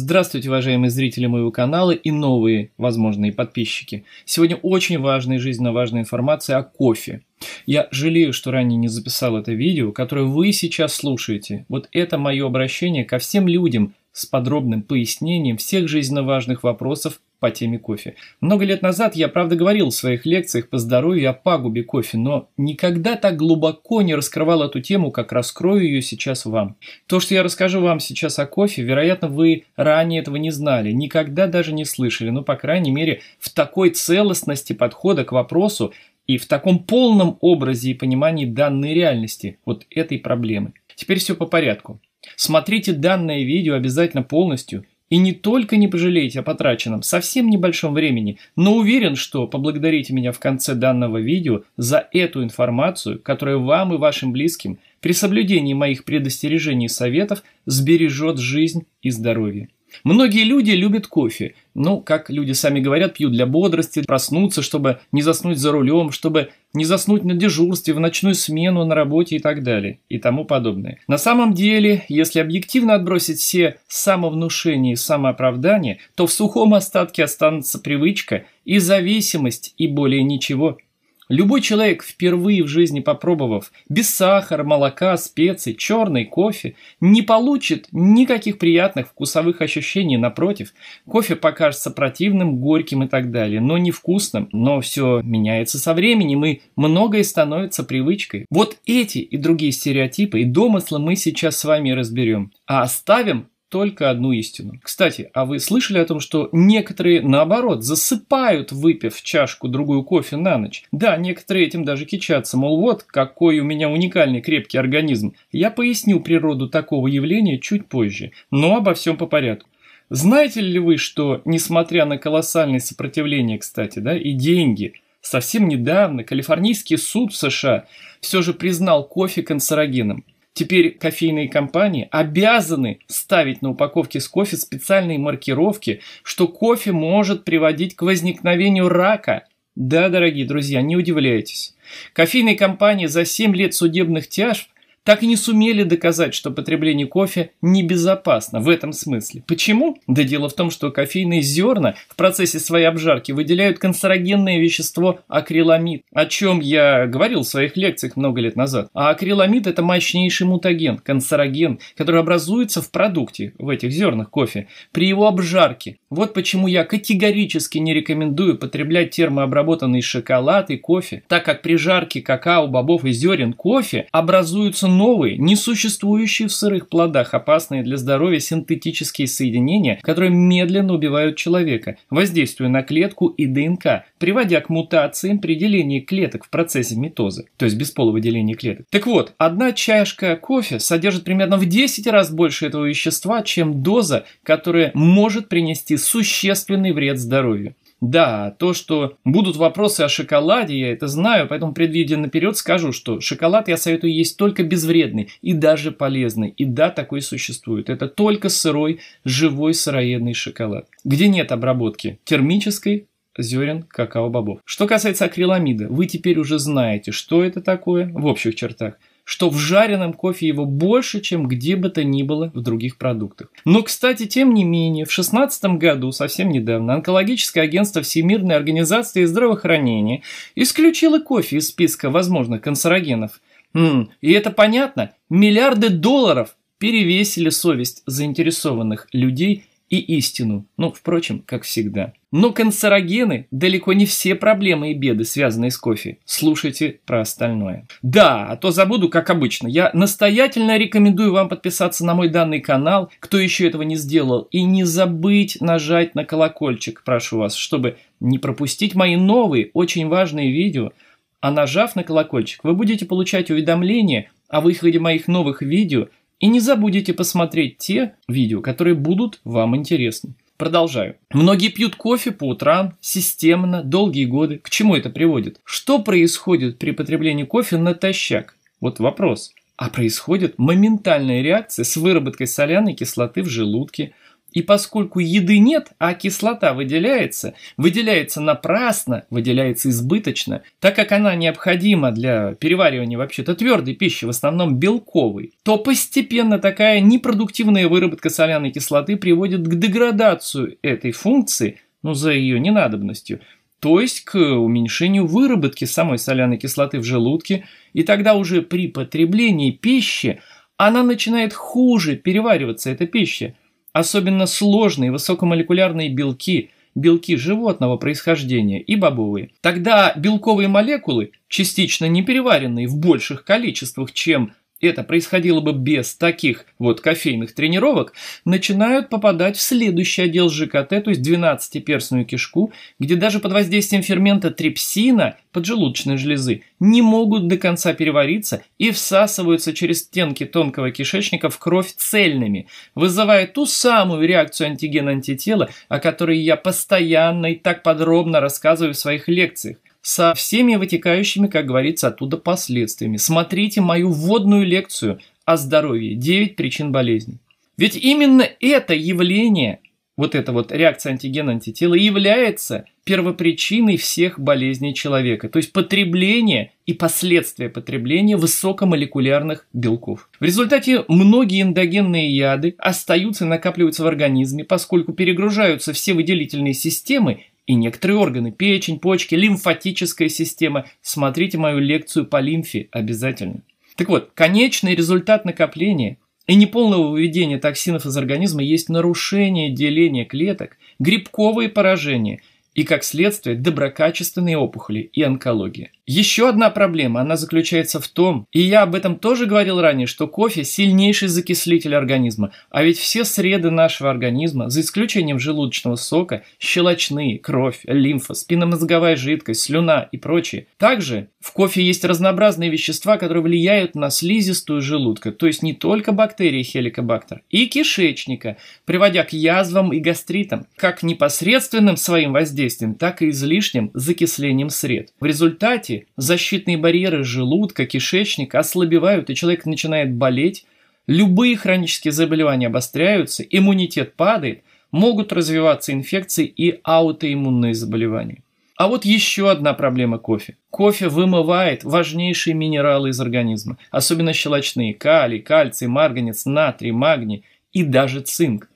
Здравствуйте, уважаемые зрители моего канала и новые возможные подписчики. Сегодня очень важная и жизненно важная информация о кофе. Я жалею, что ранее не записал это видео, которое вы сейчас слушаете. Вот это мое обращение ко всем людям с подробным пояснением всех жизненно важных вопросов по теме кофе. Много лет назад я, правда, говорил в своих лекциях по здоровью о пагубе кофе, но никогда так глубоко не раскрывал эту тему, как раскрою ее сейчас вам. То, что я расскажу вам сейчас о кофе, вероятно, вы ранее этого не знали, никогда даже не слышали, но, по крайней мере, в такой целостности подхода к вопросу и в таком полном образе и понимании данной реальности, вот этой проблемы. Теперь все по порядку. Смотрите данное видео обязательно полностью и не только не пожалеете о потраченном совсем небольшом времени, но уверен, что поблагодарите меня в конце данного видео за эту информацию, которая вам и вашим близким при соблюдении моих предостережений и советов сбережет жизнь и здоровье. Многие люди любят кофе. Ну, как люди сами говорят, пьют для бодрости, проснуться, чтобы не заснуть за рулем, чтобы не заснуть на дежурстве, в ночную смену, на работе и так далее, и тому подобное. На самом деле, если объективно отбросить все самовнушения и самооправдания, то в сухом остатке останется привычка и зависимость, и более ничего – Любой человек, впервые в жизни попробовав без сахара, молока, специй, черный кофе, не получит никаких приятных вкусовых ощущений, напротив. Кофе покажется противным, горьким и так далее, но невкусным. Но все меняется со временем, и многое становится привычкой. Вот эти и другие стереотипы и домыслы мы сейчас с вами разберем. А оставим только одну истину. Кстати, а вы слышали о том, что некоторые, наоборот, засыпают, выпив чашку другую кофе на ночь? Да, некоторые этим даже кичатся, мол, вот какой у меня уникальный крепкий организм. Я поясню природу такого явления чуть позже, но обо всем по порядку. Знаете ли вы, что, несмотря на колоссальное сопротивление, кстати, да, и деньги, совсем недавно Калифорнийский суд США все же признал кофе канцерогеном – Теперь кофейные компании обязаны ставить на упаковке с кофе специальные маркировки, что кофе может приводить к возникновению рака. Да, дорогие друзья, не удивляйтесь. Кофейные компании за 7 лет судебных тяжб так и не сумели доказать, что потребление кофе небезопасно в этом смысле. Почему? Да дело в том, что кофейные зерна в процессе своей обжарки выделяют канцерогенное вещество акриламид, о чем я говорил в своих лекциях много лет назад. А акриламид это мощнейший мутаген, канцероген, который образуется в продукте, в этих зернах кофе, при его обжарке. Вот почему я категорически не рекомендую потреблять термообработанный шоколад и кофе, так как при жарке какао, бобов и зерен кофе образуются новые, несуществующие в сырых плодах, опасные для здоровья синтетические соединения, которые медленно убивают человека, воздействуя на клетку и ДНК, приводя к мутациям при делении клеток в процессе митозы, то есть бесполого деления клеток. Так вот, одна чашка кофе содержит примерно в 10 раз больше этого вещества, чем доза, которая может принести существенный вред здоровью. Да, то, что будут вопросы о шоколаде, я это знаю, поэтому предвидя наперед скажу, что шоколад я советую есть только безвредный и даже полезный. И да, такой существует. Это только сырой, живой сыроедный шоколад, где нет обработки термической, зерен какао-бобов. Что касается акриламида, вы теперь уже знаете, что это такое в общих чертах что в жареном кофе его больше, чем где бы то ни было в других продуктах. Но, кстати, тем не менее, в 2016 году, совсем недавно, онкологическое агентство Всемирной организации здравоохранения исключило кофе из списка возможных канцерогенов. И это понятно, миллиарды долларов перевесили совесть заинтересованных людей и истину. Ну, впрочем, как всегда. Но канцерогены далеко не все проблемы и беды, связанные с кофе. Слушайте про остальное. Да, а то забуду, как обычно. Я настоятельно рекомендую вам подписаться на мой данный канал, кто еще этого не сделал, и не забыть нажать на колокольчик, прошу вас, чтобы не пропустить мои новые, очень важные видео. А нажав на колокольчик, вы будете получать уведомления о выходе моих новых видео – и не забудете посмотреть те видео, которые будут вам интересны. Продолжаю. Многие пьют кофе по утрам, системно, долгие годы. К чему это приводит? Что происходит при потреблении кофе натощак? Вот вопрос. А происходит моментальная реакция с выработкой соляной кислоты в желудке, И поскольку еды нет, а кислота выделяется, выделяется напрасно, выделяется избыточно, так как она необходима для переваривания вообще-то твердой пищи, в основном белковой, то постепенно такая непродуктивная выработка соляной кислоты приводит к деградации этой функции, ну за ее ненадобностью, то есть к уменьшению выработки самой соляной кислоты в желудке, и тогда уже при потреблении пищи она начинает хуже перевариваться, эта пища, особенно сложные высокомолекулярные белки, белки животного происхождения и бобовые. Тогда белковые молекулы, частично непереваренные в больших количествах, чем это происходило бы без таких вот кофейных тренировок, начинают попадать в следующий отдел ЖКТ, то есть 12-перстную кишку, где даже под воздействием фермента трипсина поджелудочной железы не могут до конца перевариться и всасываются через стенки тонкого кишечника в кровь цельными, вызывая ту самую реакцию антиген-антитела, о которой я постоянно и так подробно рассказываю в своих лекциях со всеми вытекающими, как говорится, оттуда последствиями. Смотрите мою вводную лекцию о здоровье. 9 причин болезней. Ведь именно это явление, вот эта вот реакция антиген-антитела, является первопричиной всех болезней человека. То есть потребление и последствия потребления высокомолекулярных белков. В результате многие эндогенные яды остаются и накапливаются в организме, поскольку перегружаются все выделительные системы и некоторые органы, печень, почки, лимфатическая система. Смотрите мою лекцию по лимфе обязательно. Так вот, конечный результат накопления и неполного выведения токсинов из организма есть нарушение деления клеток, грибковые поражения и, как следствие, доброкачественные опухоли и онкология. Еще одна проблема, она заключается в том, и я об этом тоже говорил ранее, что кофе – сильнейший закислитель организма, а ведь все среды нашего организма, за исключением желудочного сока, щелочные, кровь, лимфа, спинномозговая жидкость, слюна и прочее. Также в кофе есть разнообразные вещества, которые влияют на слизистую желудка, то есть не только бактерии хеликобактер, и кишечника, приводя к язвам и гастритам, как непосредственным своим воздействием, так и излишним закислением сред. В результате защитные барьеры желудка, кишечника ослабевают, и человек начинает болеть, любые хронические заболевания обостряются, иммунитет падает, могут развиваться инфекции и аутоиммунные заболевания. А вот еще одна проблема кофе. Кофе вымывает важнейшие минералы из организма, особенно щелочные – калий, кальций, марганец, натрий, магний и даже цинк.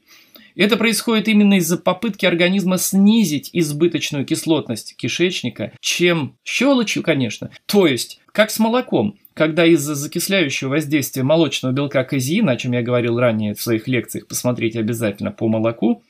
Это происходит именно из-за попытки организма снизить избыточную кислотность кишечника, чем щелочью, конечно. То есть, как с молоком, когда из-за закисляющего воздействия молочного белка казеина, о чем я говорил ранее в своих лекциях, посмотрите обязательно по молоку,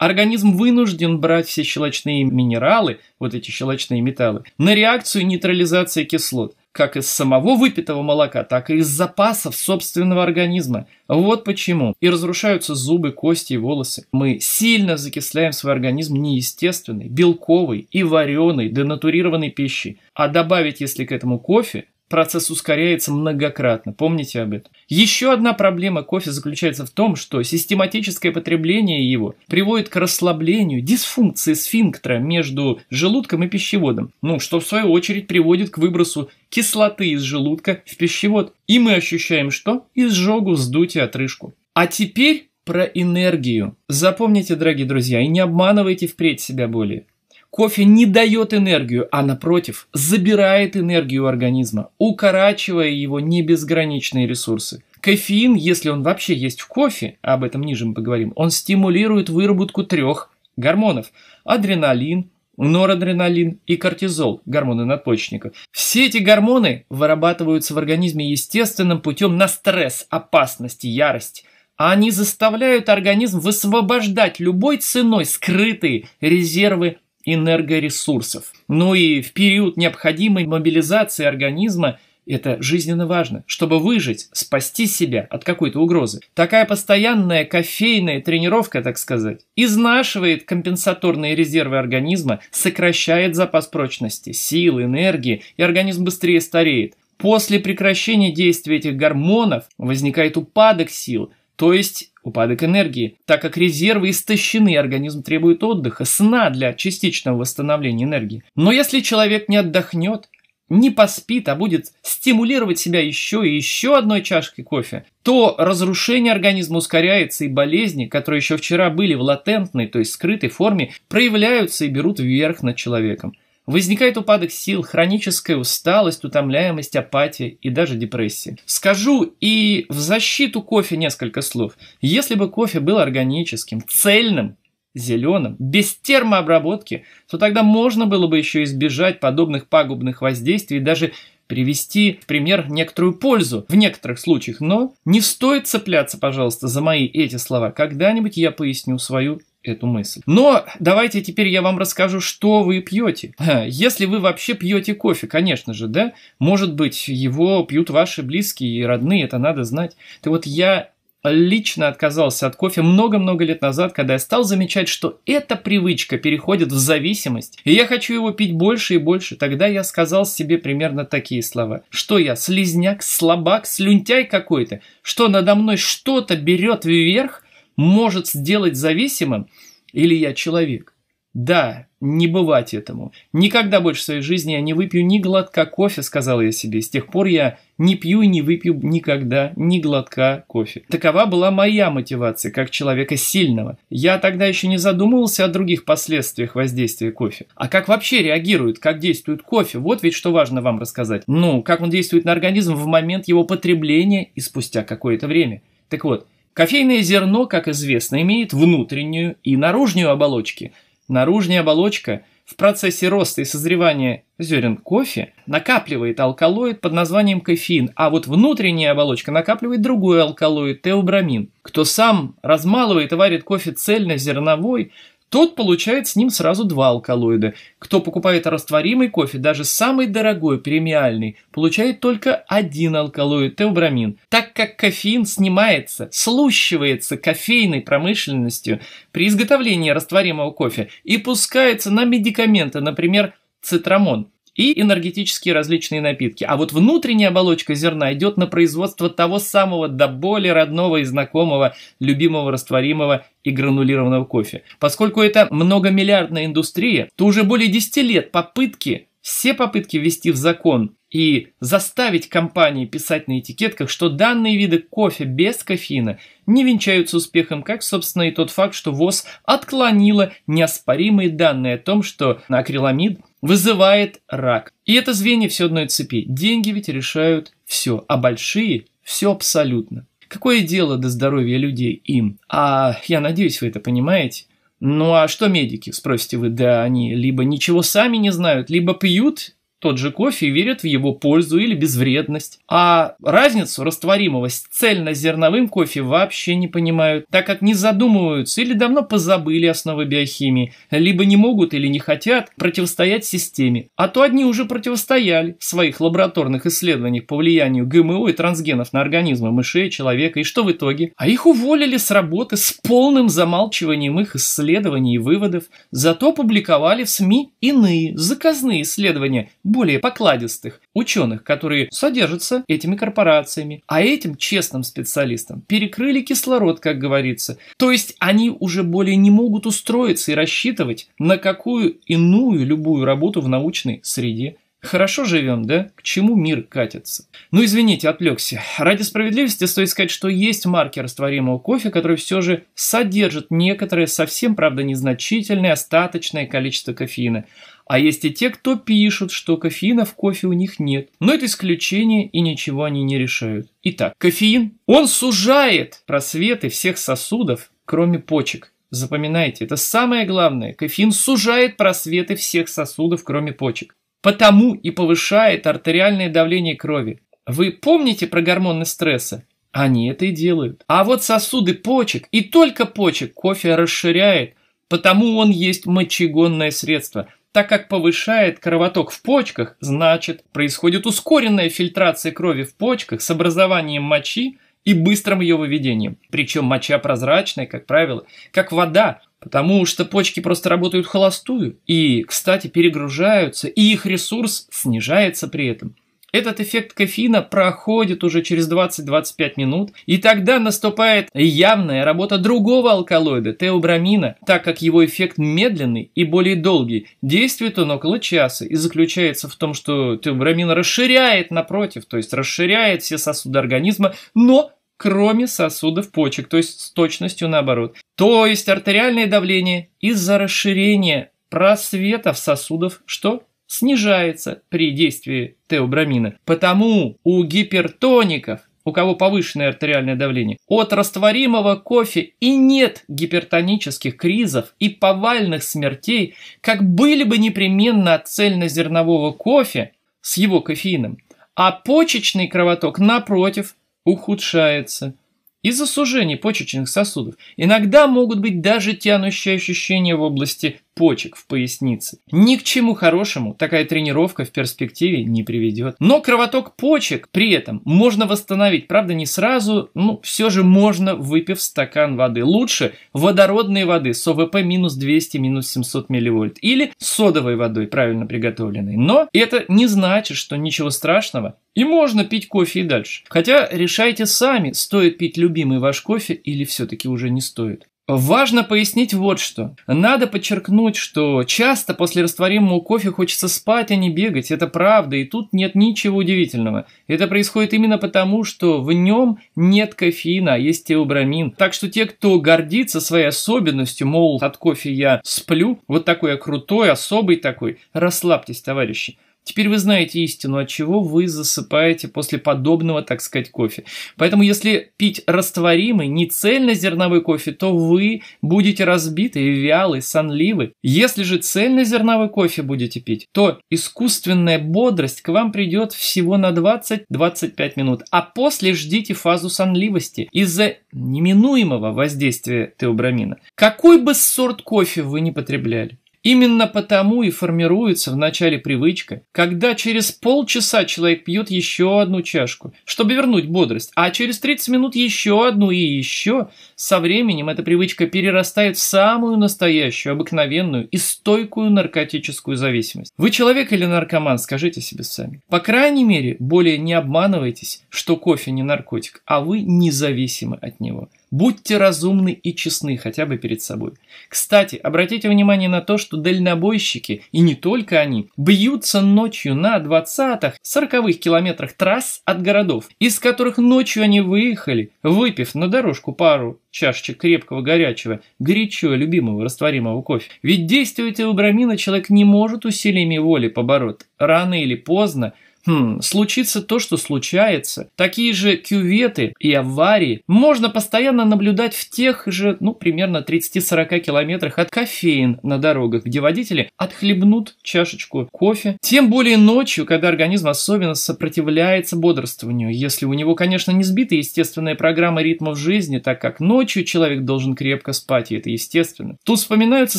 Организм вынужден брать все щелочные минералы, вот эти щелочные металлы, на реакцию нейтрализации кислот как из самого выпитого молока, так и из запасов собственного организма. Вот почему. И разрушаются зубы, кости и волосы. Мы сильно закисляем свой организм неестественной, белковой и вареной, денатурированной пищей. А добавить, если к этому кофе, процесс ускоряется многократно. Помните об этом. Еще одна проблема кофе заключается в том, что систематическое потребление его приводит к расслаблению, дисфункции сфинктера между желудком и пищеводом, ну, что в свою очередь приводит к выбросу кислоты из желудка в пищевод. И мы ощущаем что? Изжогу, сдутие, отрыжку. А теперь про энергию. Запомните, дорогие друзья, и не обманывайте впредь себя более. Кофе не дает энергию, а напротив, забирает энергию организма, укорачивая его небезграничные ресурсы. Кофеин, если он вообще есть в кофе, об этом ниже мы поговорим, он стимулирует выработку трех гормонов – адреналин, норадреналин и кортизол, гормоны надпочечника. Все эти гормоны вырабатываются в организме естественным путем на стресс, опасность, ярость. А они заставляют организм высвобождать любой ценой скрытые резервы энергоресурсов. Ну и в период необходимой мобилизации организма это жизненно важно, чтобы выжить, спасти себя от какой-то угрозы. Такая постоянная кофейная тренировка, так сказать, изнашивает компенсаторные резервы организма, сокращает запас прочности, сил, энергии, и организм быстрее стареет. После прекращения действия этих гормонов возникает упадок сил, то есть упадок энергии, так как резервы истощены, организм требует отдыха, сна для частичного восстановления энергии. Но если человек не отдохнет, не поспит, а будет стимулировать себя еще и еще одной чашкой кофе, то разрушение организма ускоряется, и болезни, которые еще вчера были в латентной, то есть скрытой форме, проявляются и берут вверх над человеком. Возникает упадок сил, хроническая усталость, утомляемость, апатия и даже депрессия. Скажу и в защиту кофе несколько слов. Если бы кофе был органическим, цельным, зеленым, без термообработки, то тогда можно было бы еще избежать подобных пагубных воздействий даже привести в пример некоторую пользу в некоторых случаях. Но не стоит цепляться, пожалуйста, за мои эти слова. Когда-нибудь я поясню свою эту мысль. Но давайте теперь я вам расскажу, что вы пьете. Если вы вообще пьете кофе, конечно же, да, может быть, его пьют ваши близкие и родные, это надо знать. Так вот, я лично отказался от кофе много-много лет назад, когда я стал замечать, что эта привычка переходит в зависимость, и я хочу его пить больше и больше. Тогда я сказал себе примерно такие слова. Что я, слизняк, слабак, слюнтяй какой-то? Что надо мной что-то берет вверх, может сделать зависимым? Или я человек? Да, не бывать этому. Никогда больше в своей жизни я не выпью ни глотка кофе, сказал я себе. С тех пор я не пью и не выпью никогда ни глотка кофе. Такова была моя мотивация, как человека сильного. Я тогда еще не задумывался о других последствиях воздействия кофе. А как вообще реагирует, как действует кофе? Вот ведь что важно вам рассказать. Ну, как он действует на организм в момент его потребления и спустя какое-то время. Так вот, кофейное зерно, как известно, имеет внутреннюю и наружную оболочки – Наружная оболочка в процессе роста и созревания зерен кофе накапливает алкалоид под названием кофеин, а вот внутренняя оболочка накапливает другой алкалоид – теобрамин. Кто сам размалывает и варит кофе цельнозерновой, тот получает с ним сразу два алкалоида. Кто покупает растворимый кофе, даже самый дорогой, премиальный, получает только один алкалоид – теобрамин. Так как кофеин снимается, слущивается кофейной промышленностью при изготовлении растворимого кофе и пускается на медикаменты, например, цитрамон и энергетические различные напитки. А вот внутренняя оболочка зерна идет на производство того самого до боли родного и знакомого, любимого растворимого и гранулированного кофе. Поскольку это многомиллиардная индустрия, то уже более 10 лет попытки, все попытки ввести в закон и заставить компании писать на этикетках, что данные виды кофе без кофеина не венчаются успехом, как, собственно, и тот факт, что ВОЗ отклонила неоспоримые данные о том, что акриламид вызывает рак. И это звенья все одной цепи. Деньги ведь решают все, а большие – все абсолютно. Какое дело до здоровья людей им? А я надеюсь, вы это понимаете. Ну а что медики, спросите вы, да они либо ничего сами не знают, либо пьют тот же кофе верят в его пользу или безвредность. А разницу растворимого с цельнозерновым кофе вообще не понимают, так как не задумываются или давно позабыли основы биохимии, либо не могут или не хотят противостоять системе. А то одни уже противостояли в своих лабораторных исследованиях по влиянию ГМО и трансгенов на организмы мышей, человека, и что в итоге? А их уволили с работы с полным замалчиванием их исследований и выводов, зато публиковали в СМИ иные заказные исследования – более покладистых ученых, которые содержатся этими корпорациями. А этим честным специалистам перекрыли кислород, как говорится. То есть они уже более не могут устроиться и рассчитывать на какую иную любую работу в научной среде. Хорошо живем, да? К чему мир катится? Ну, извините, отвлекся. Ради справедливости стоит сказать, что есть марки растворимого кофе, которые все же содержат некоторое, совсем, правда, незначительное, остаточное количество кофеина. А есть и те, кто пишут, что кофеина в кофе у них нет. Но это исключение, и ничего они не решают. Итак, кофеин, он сужает просветы всех сосудов, кроме почек. Запоминайте, это самое главное. Кофеин сужает просветы всех сосудов, кроме почек. Потому и повышает артериальное давление крови. Вы помните про гормоны стресса? Они это и делают. А вот сосуды почек, и только почек, кофе расширяет, потому он есть мочегонное средство – так как повышает кровоток в почках, значит, происходит ускоренная фильтрация крови в почках с образованием мочи и быстрым ее выведением. Причем моча прозрачная, как правило, как вода, потому что почки просто работают холостую и, кстати, перегружаются, и их ресурс снижается при этом. Этот эффект кофеина проходит уже через 20-25 минут, и тогда наступает явная работа другого алкалоида, теобрамина, так как его эффект медленный и более долгий. Действует он около часа и заключается в том, что теобрамин расширяет напротив, то есть расширяет все сосуды организма, но кроме сосудов почек, то есть с точностью наоборот. То есть артериальное давление из-за расширения просветов сосудов, что снижается при действии теобрамина. Потому у гипертоников, у кого повышенное артериальное давление, от растворимого кофе и нет гипертонических кризов и повальных смертей, как были бы непременно от цельнозернового кофе с его кофеином. А почечный кровоток, напротив, ухудшается из-за сужения почечных сосудов. Иногда могут быть даже тянущие ощущения в области почек в пояснице. Ни к чему хорошему такая тренировка в перспективе не приведет. Но кровоток почек при этом можно восстановить, правда не сразу, ну все же можно, выпив стакан воды. Лучше водородной воды с ОВП минус 200, минус 700 милливольт. Или содовой водой, правильно приготовленной. Но это не значит, что ничего страшного и можно пить кофе и дальше. Хотя решайте сами, стоит пить любимый ваш кофе или все-таки уже не стоит. Важно пояснить вот что. Надо подчеркнуть, что часто после растворимого кофе хочется спать, а не бегать. Это правда, и тут нет ничего удивительного. Это происходит именно потому, что в нем нет кофеина, а есть теобрамин. Так что те, кто гордится своей особенностью, мол, от кофе я сплю, вот такой я крутой, особый такой, расслабьтесь, товарищи. Теперь вы знаете истину, от чего вы засыпаете после подобного, так сказать, кофе. Поэтому, если пить растворимый, не цельнозерновой кофе, то вы будете разбиты, вялы, сонливы. Если же цельнозерновой кофе будете пить, то искусственная бодрость к вам придет всего на 20-25 минут, а после ждите фазу сонливости из-за неминуемого воздействия теобрамина. Какой бы сорт кофе вы не потребляли, Именно потому и формируется в начале привычка, когда через полчаса человек пьет еще одну чашку, чтобы вернуть бодрость, а через 30 минут еще одну и еще. Со временем эта привычка перерастает в самую настоящую, обыкновенную и стойкую наркотическую зависимость. Вы человек или наркоман, скажите себе сами. По крайней мере, более не обманывайтесь, что кофе не наркотик, а вы независимы от него. Будьте разумны и честны хотя бы перед собой. Кстати, обратите внимание на то, что дальнобойщики, и не только они, бьются ночью на 20-х, 40-х километрах трасс от городов, из которых ночью они выехали, выпив на дорожку пару чашечек крепкого горячего, горячо любимого растворимого кофе. Ведь действие теобрамина человек не может усилиями воли побороть. Рано или поздно – Хм, случится то, что случается. Такие же кюветы и аварии можно постоянно наблюдать в тех же, ну, примерно 30-40 километрах от кофеин на дорогах, где водители отхлебнут чашечку кофе. Тем более ночью, когда организм особенно сопротивляется бодрствованию, если у него, конечно, не сбита естественная программа ритмов жизни, так как ночью человек должен крепко спать, и это естественно. Тут вспоминаются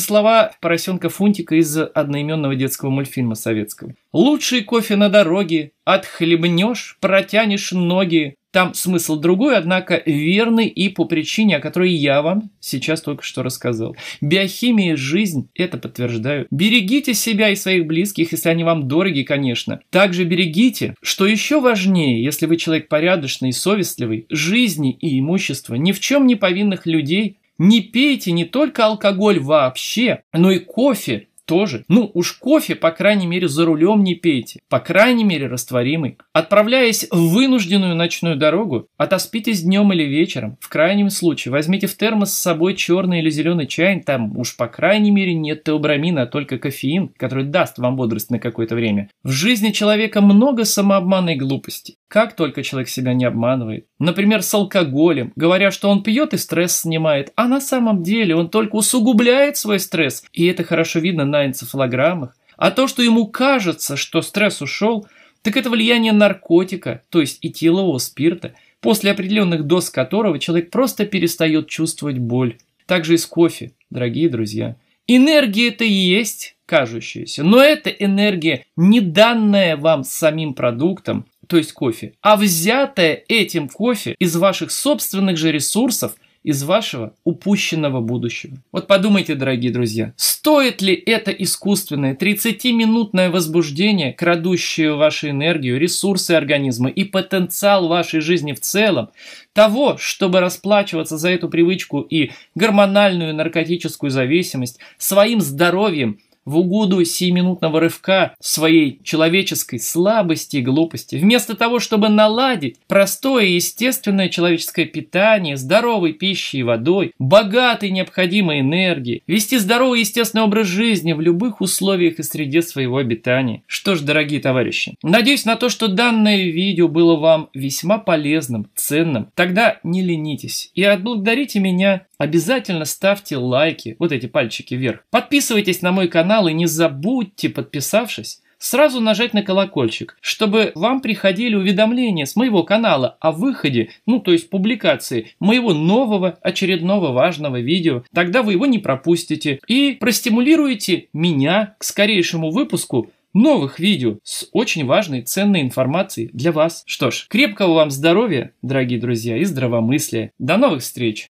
слова поросенка Фунтика из одноименного детского мультфильма советского. «Лучший кофе на дороге отхлебнешь, протянешь ноги. Там смысл другой, однако верный и по причине, о которой я вам сейчас только что рассказал. Биохимия – жизнь, это подтверждаю. Берегите себя и своих близких, если они вам дороги, конечно. Также берегите, что еще важнее, если вы человек порядочный и совестливый, жизни и имущества ни в чем не повинных людей, не пейте не только алкоголь вообще, но и кофе, тоже. Ну, уж кофе, по крайней мере, за рулем не пейте. По крайней мере, растворимый. Отправляясь в вынужденную ночную дорогу, отоспитесь днем или вечером. В крайнем случае, возьмите в термос с собой черный или зеленый чай. Там уж, по крайней мере, нет теобрамина, а только кофеин, который даст вам бодрость на какое-то время. В жизни человека много самообмана и глупости. Как только человек себя не обманывает. Например, с алкоголем, говоря, что он пьет и стресс снимает, а на самом деле он только усугубляет свой стресс. И это хорошо видно на энцефалограммах. А то, что ему кажется, что стресс ушел, так это влияние наркотика, то есть этилового спирта, после определенных доз которого человек просто перестает чувствовать боль. Также и с кофе, дорогие друзья. Энергия это и есть кажущаяся, но это энергия, не данная вам самим продуктом, то есть кофе, а взятая этим кофе из ваших собственных же ресурсов из вашего упущенного будущего. Вот подумайте, дорогие друзья, стоит ли это искусственное 30-минутное возбуждение, крадущее вашу энергию, ресурсы организма и потенциал вашей жизни в целом, того, чтобы расплачиваться за эту привычку и гормональную наркотическую зависимость своим здоровьем – в угоду сиюминутного рывка своей человеческой слабости и глупости, вместо того, чтобы наладить простое и естественное человеческое питание, здоровой пищей и водой, богатой необходимой энергией, вести здоровый естественный образ жизни в любых условиях и среде своего обитания. Что ж, дорогие товарищи, надеюсь на то, что данное видео было вам весьма полезным, ценным. Тогда не ленитесь и отблагодарите меня обязательно ставьте лайки, вот эти пальчики вверх. Подписывайтесь на мой канал и не забудьте, подписавшись, сразу нажать на колокольчик, чтобы вам приходили уведомления с моего канала о выходе, ну то есть публикации моего нового очередного важного видео. Тогда вы его не пропустите и простимулируете меня к скорейшему выпуску новых видео с очень важной ценной информацией для вас. Что ж, крепкого вам здоровья, дорогие друзья, и здравомыслия. До новых встреч!